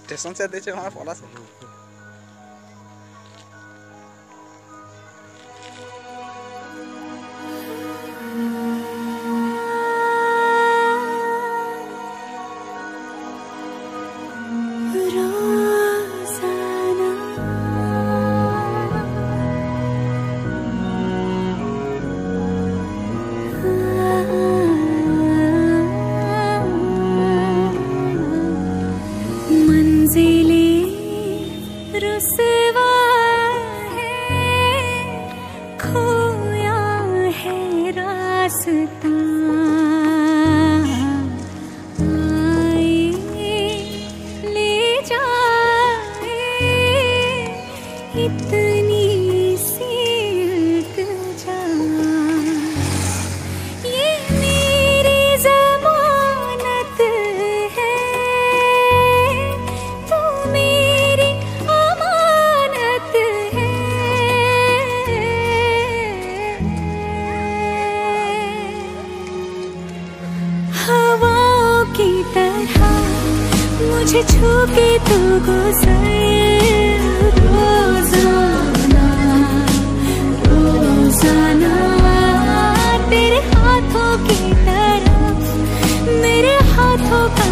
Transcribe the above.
Station sir দিয়েছে আমার পলাশে But all रुसवा है है रास्ता। इतनी हवाओं की तरह मुझे छू के तू तो गुजर रोज़ाना रोज़ाना। तेरे हाथों की तरह, मेरे हाथों का